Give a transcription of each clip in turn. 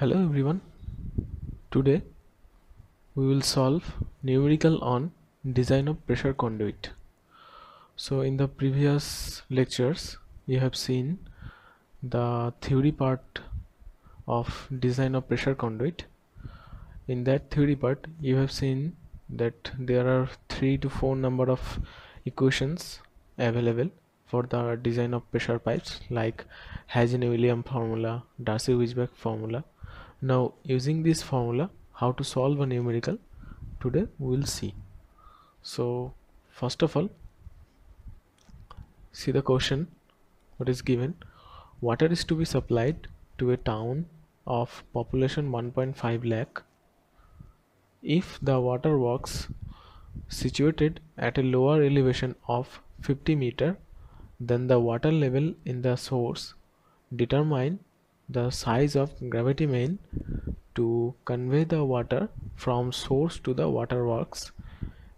Hello everyone. Today we will solve numerical on design of pressure conduit. So in the previous lectures you have seen the theory part of design of pressure conduit. In that theory part you have seen that there are 3 to 4 number of equations available for the design of pressure pipes like Hazen-Williams formula, Darcy-Weisbach formula. Now using this formula how to solve a numerical today we will see. So first of all see the question what is given water is to be supplied to a town of population 1.5 lakh if the water works situated at a lower elevation of 50 meter then the water level in the source determine the size of gravity main to convey the water from source to the waterworks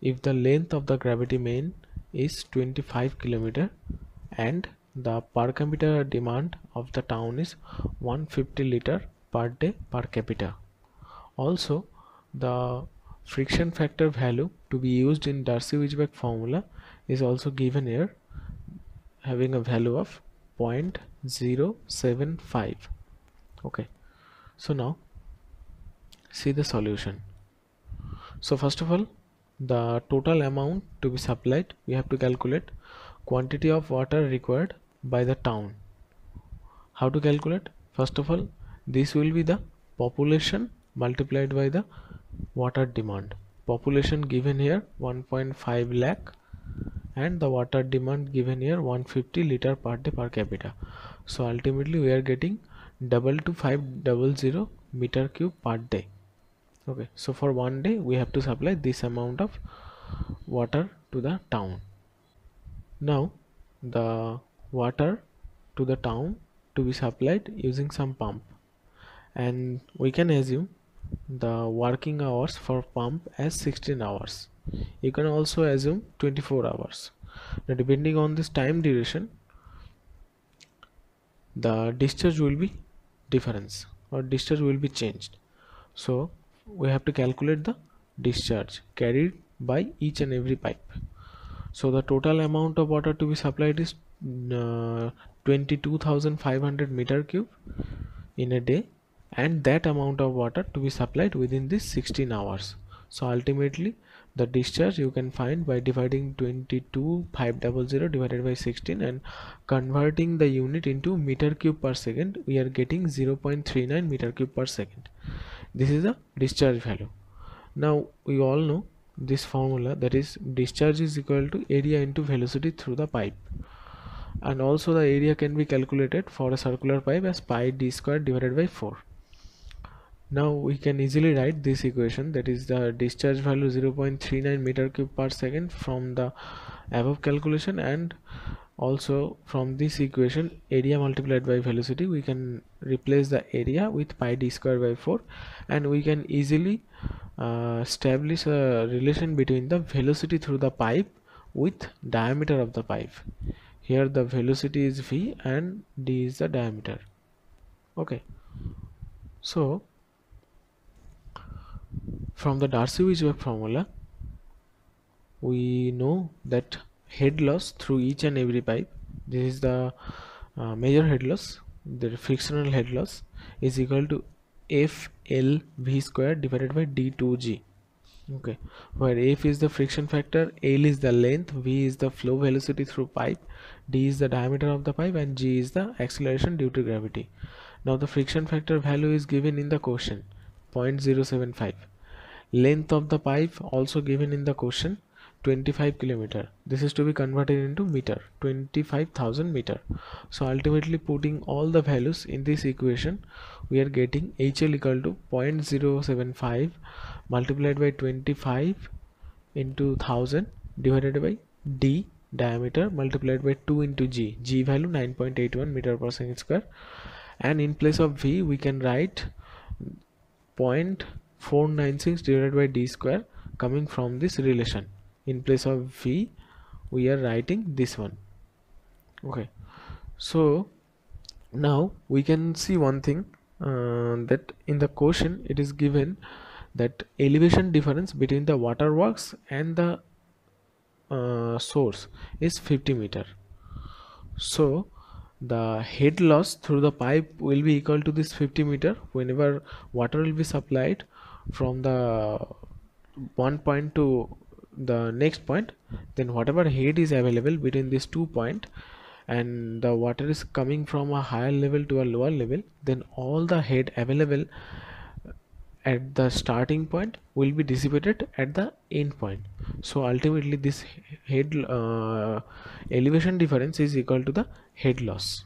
if the length of the gravity main is 25 kilometer and the per capita demand of the town is 150 liter per day per capita. Also the friction factor value to be used in Darcy-Weisbach formula is also given here having a value of 0.075 okay. So now see the solution. So first of all the total amount to be supplied we have to calculate quantity of water required by the town. How to calculate? First of all this will be the population multiplied by the water demand. Population given here 1.5 lakh and the water demand given here 150 liter per day per capita. So ultimately we are getting double to 500 meter cube per day. Okay so for one day we have to supply this amount of water to the town. Now the water to the town to be supplied using some pump. And we can assume the working hours for pump as 16 hours. You can also assume 24 hours. Now depending on this time duration the discharge will be difference or discharge will be changed. So we have to calculate the discharge carried by each and every pipe. So the total amount of water to be supplied is uh, 22,500 meter cube in a day and that amount of water to be supplied within this 16 hours. So ultimately the discharge you can find by dividing 22500 divided by 16 and converting the unit into meter cube per second. We are getting 0.39 meter cube per second. This is the discharge value. Now we all know this formula that is discharge is equal to area into velocity through the pipe. And also the area can be calculated for a circular pipe as pi d square divided by 4 now we can easily write this equation that is the discharge value 0.39 meter cube per second from the above calculation and also from this equation area multiplied by velocity we can replace the area with pi d square by 4 and we can easily uh, establish a relation between the velocity through the pipe with diameter of the pipe. Here the velocity is v and d is the diameter. Okay. So from the Darcy-Weisbach formula, we know that head loss through each and every pipe, this is the uh, major head loss, the frictional head loss is equal to f l v square divided by D2G. Okay, where F is the friction factor, L is the length, V is the flow velocity through pipe, D is the diameter of the pipe, and G is the acceleration due to gravity. Now the friction factor value is given in the question 0.075 length of the pipe also given in the question 25 kilometer. This is to be converted into meter 25,000 meter. So ultimately putting all the values in this equation we are getting HL equal to 0.075 multiplied by 25 into 1000 divided by D diameter multiplied by 2 into G. G value 9.81 meter per second square. And in place of V we can write 496 divided by d square coming from this relation. In place of v we are writing this one. Okay. So now we can see one thing uh, that in the question it is given that elevation difference between the waterworks and the uh, source is 50 meter. So the head loss through the pipe will be equal to this 50 meter whenever water will be supplied from the one point to the next point. Then whatever head is available between these two point and the water is coming from a higher level to a lower level then all the head available at the starting point will be dissipated at the end point. So ultimately this head uh, elevation difference is equal to the head loss.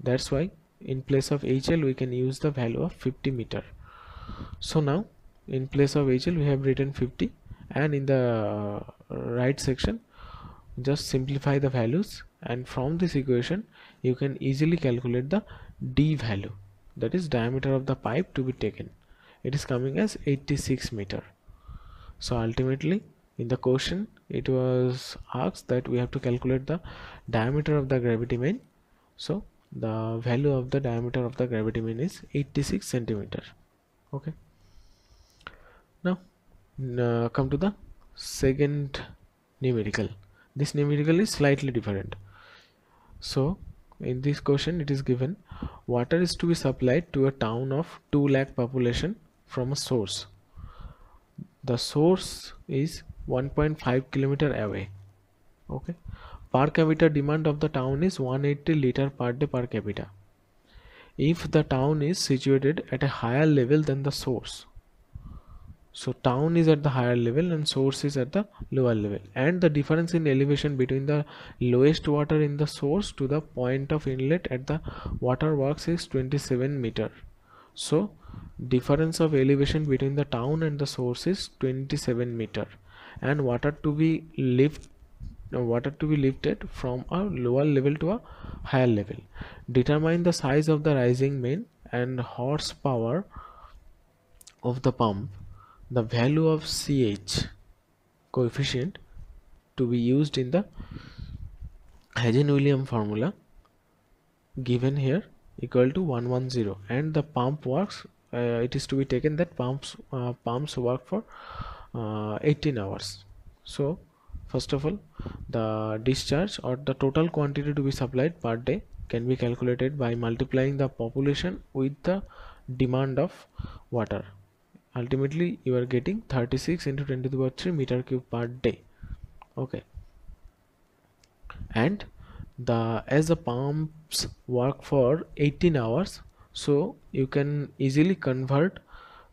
That's why in place of HL we can use the value of 50 meter. So now in place of HL we have written 50 and in the right section just simplify the values and from this equation you can easily calculate the D value. That is diameter of the pipe to be taken it is coming as 86 meter. So ultimately in the question it was asked that we have to calculate the diameter of the gravity main so the value of the diameter of the gravity main is 86 centimeter. Okay. Now uh, come to the second numerical. This numerical is slightly different. So in this question it is given water is to be supplied to a town of 2 lakh population from a source. The source is 1.5 kilometer away. Okay. Per capita demand of the town is 180 liter per day per capita. If the town is situated at a higher level than the source so town is at the higher level and source is at the lower level. And the difference in elevation between the lowest water in the source to the point of inlet at the water works is 27 meter so difference of elevation between the town and the source is 27 meter. And water to be lift water to be lifted from a lower level to a higher level. Determine the size of the rising main and horsepower of the pump. The value of ch coefficient to be used in the Hazen-Williams formula given here equal to 110 and the pump works uh, it is to be taken that pumps uh, pumps work for uh, 18 hours. So first of all the discharge or the total quantity to be supplied per day can be calculated by multiplying the population with the demand of water. Ultimately you are getting 36 into 10 to the power 3 meter cube per day. Okay. And the as the work for 18 hours so you can easily convert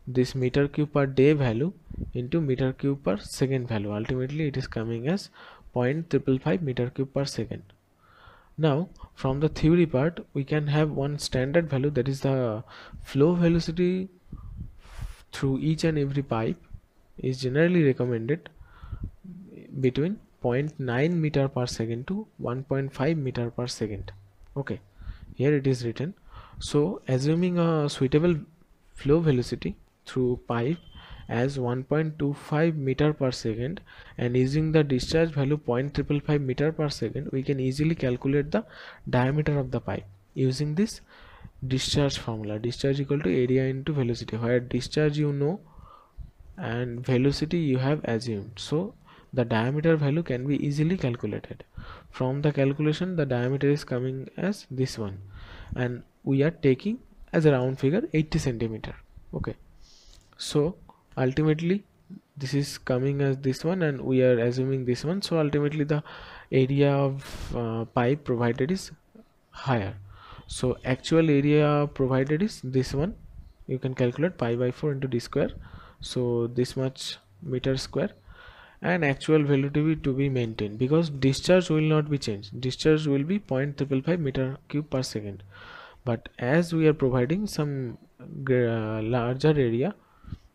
this meter cube per day value into meter cube per second value. Ultimately it is coming as 0.555 meter cube per second. Now from the theory part we can have one standard value that is the flow velocity through each and every pipe is generally recommended between 0.9 meter per second to 1.5 meter per second okay. Here it is written. So assuming a suitable flow velocity through pipe as 1.25 meter per second and using the discharge value 0.555 meter per second we can easily calculate the diameter of the pipe using this discharge formula discharge equal to area into velocity where discharge you know and velocity you have assumed. So the diameter value can be easily calculated. From the calculation the diameter is coming as this one and we are taking as a round figure 80 centimeter. Okay. So ultimately this is coming as this one and we are assuming this one. So ultimately the area of uh, pipe provided is higher. So actual area provided is this one. You can calculate pi by 4 into d square. So this much meter square and actual value to be to be maintained because discharge will not be changed. Discharge will be 0.555 meter cube per second. But as we are providing some uh, larger area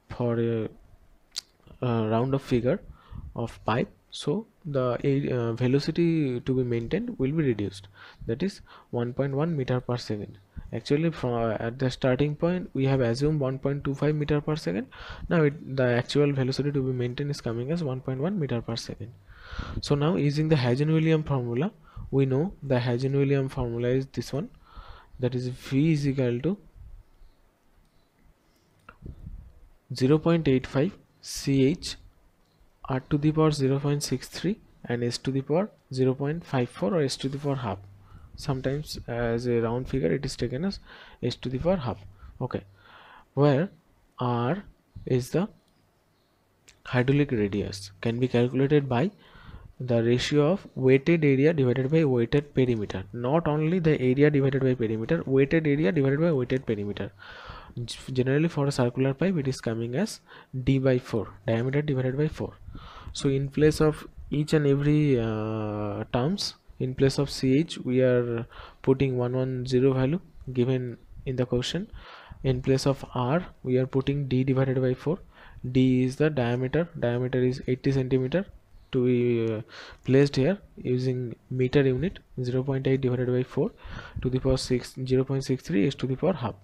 for a, a round of figure of pipe so the uh, velocity to be maintained will be reduced. That is 1.1 meter per second actually from uh, at the starting point we have assumed 1.25 meter per second. Now it, the actual velocity to be maintained is coming as 1.1 meter per second. So now using the Hazen-Williams formula we know the Hazen-Williams formula is this one. That is v is equal to 0.85 ch r to the power 0.63 and s to the power 0.54 or s to the power half sometimes as a round figure it is taken as h to the power half. Okay. Where r is the hydraulic radius can be calculated by the ratio of weighted area divided by weighted perimeter. Not only the area divided by perimeter weighted area divided by weighted perimeter. Generally for a circular pipe it is coming as d by 4 diameter divided by 4 so in place of each and every uh, terms in place of ch we are putting 110 value given in the question. In place of r we are putting d divided by 4 d is the diameter. Diameter is 80 centimeter to be uh, placed here using meter unit 0.8 divided by 4 to the power 6 0.63 is to the power half.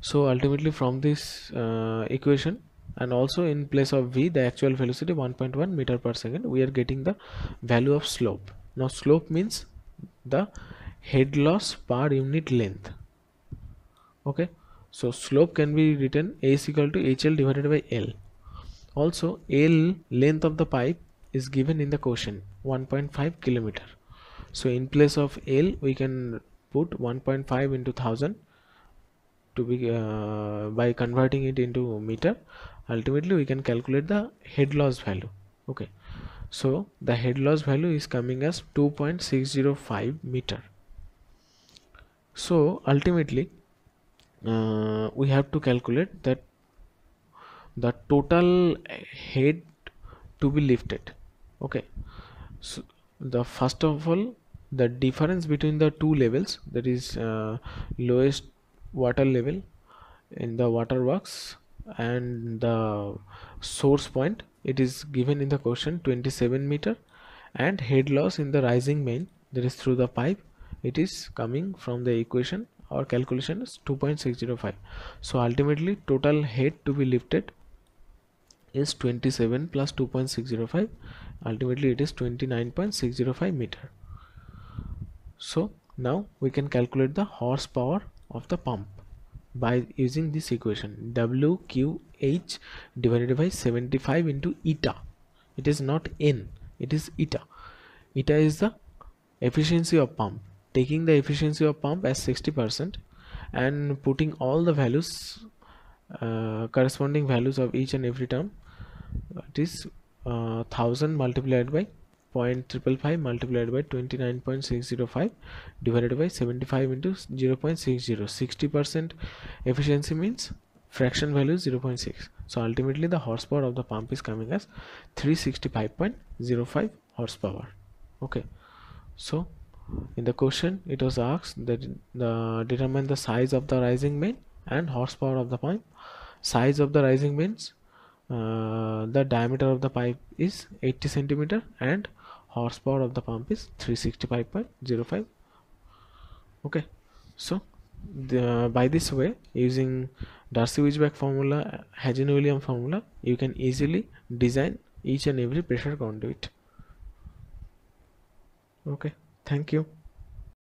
So ultimately from this uh, equation and also in place of v the actual velocity 1.1 meter per second. We are getting the value of slope. Now slope means the head loss per unit length. Okay? So slope can be written a is equal to hl divided by l. Also l length of the pipe is given in the question 1.5 kilometer. So in place of l we can put 1.5 into 1000 to be uh, by converting it into meter ultimately we can calculate the head loss value. Okay. So the head loss value is coming as 2.605 meter. So ultimately uh, we have to calculate that the total head to be lifted. Okay. So the first of all the difference between the two levels that is uh, lowest water level in the water works and the source point it is given in the question 27 meter and head loss in the rising main that is through the pipe it is coming from the equation or calculation is 2.605 so ultimately total head to be lifted is 27 plus 2.605 ultimately it is 29.605 meter. So now we can calculate the horsepower of the pump by using this equation WQH divided by 75 into eta. It is not N it is eta. Eta is the efficiency of pump. Taking the efficiency of pump as 60% and putting all the values uh, corresponding values of each and every term it is uh, 1000 multiplied by 0.555 multiplied by 29.605 divided by 75 into 0.60 60 percent efficiency means fraction value is 0.6 so ultimately the horsepower of the pump is coming as 365.05 horsepower. Okay. So in the question it was asked that the determine the size of the rising main and horsepower of the pump size of the rising mains uh, the diameter of the pipe is 80 centimeter and horsepower of the pump is 365.05 okay. So the, by this way using Darcy-Weisbach formula Hazen-Williams formula you can easily design each and every pressure conduit. Okay. Thank you